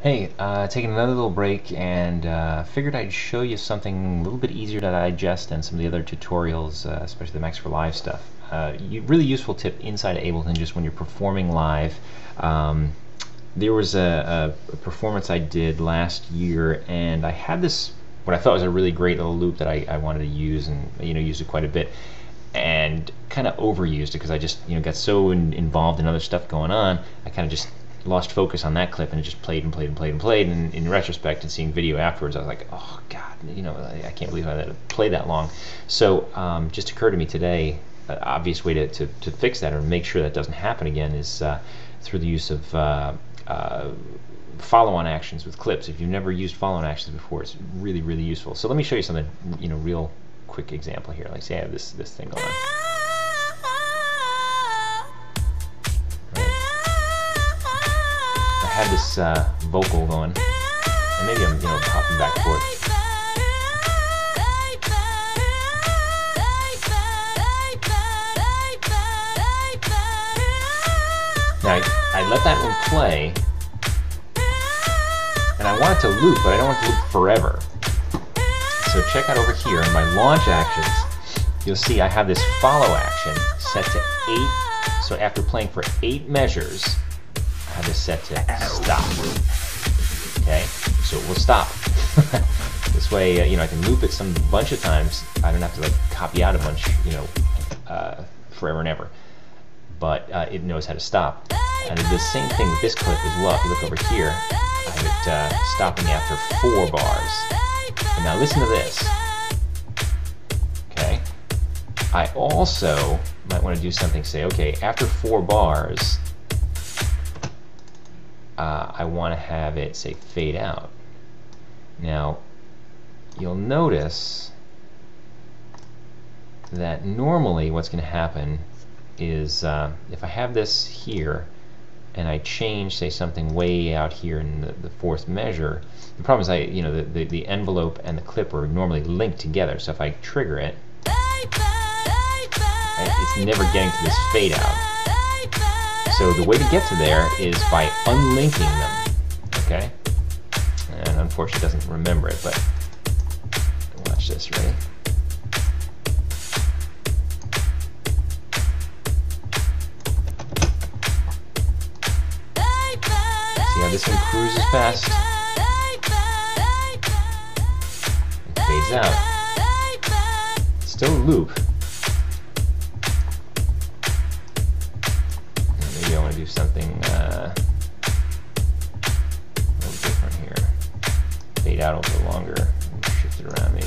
Hey, uh, taking another little break and uh, figured I'd show you something a little bit easier to digest than some of the other tutorials, uh, especially the Max for Live stuff. Uh, you, really useful tip inside Ableton just when you're performing live. Um, there was a, a, a, performance I did last year and I had this, what I thought was a really great little loop that I, I wanted to use and you know used it quite a bit and kind of overused it because I just you know got so in, involved in other stuff going on I kind of just lost focus on that clip and it just played and played and played and played. And in retrospect and seeing video afterwards, I was like, oh God, you know, I, can't believe I let it play that long. So um, just occurred to me today, an obvious way to, to, to, fix that or make sure that doesn't happen again is uh, through the use of uh, uh, follow-on actions with clips. If you've never used follow-on actions before, it's really, really useful. So let me show you something, you know, real quick example here. Like say I have this, this thing going on. Had this uh, vocal going, and maybe I'm you know hopping back and forth. Now I, I let that one play, and I want it to loop, but I don't want it to loop forever. So check out over here in my launch actions, you'll see I have this follow action set to eight. So after playing for eight measures, have this set to stop. Okay, so it will stop. this way, uh, you know, I can loop it some bunch of times. I don't have to like copy out a bunch, you know, uh, forever and ever. But uh, it knows how to stop. And the same thing with this clip as well. If you look over here, I have it uh, stopping after four bars. And now listen to this. Okay. I also might want to do something, say, okay, after four bars, uh, I want to have it say fade out. Now you'll notice that normally what's going to happen is uh, if I have this here and I change say something way out here in the, the fourth measure the problem is I you know the, the, the, envelope and the clip are normally linked together so if I trigger it it's never getting to this fade out so the way to get to there is by unlinking them, okay? And unfortunately it doesn't remember it, but watch this, ready? See how this one cruises past? It fades out. still a loop, something uh, different here. Fade out a little longer. Shift it around maybe.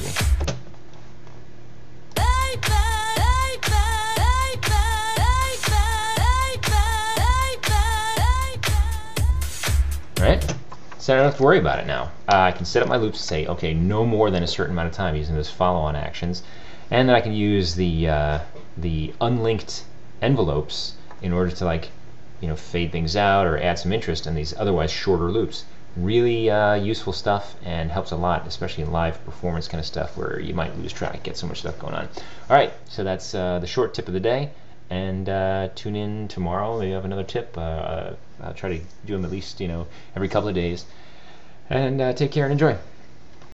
Right? So I don't have to worry about it now. Uh, I can set up my loops and say, okay, no more than a certain amount of time using those follow-on actions. And then I can use the, uh, the unlinked envelopes in order to like you know, fade things out or add some interest in these otherwise shorter loops. Really uh, useful stuff and helps a lot, especially in live performance kind of stuff where you might lose track, get so much stuff going on. All right, so that's uh, the short tip of the day. And uh, tune in tomorrow. Maybe have another tip. Uh, uh, I'll try to do them at least, you know, every couple of days. And uh, take care and enjoy.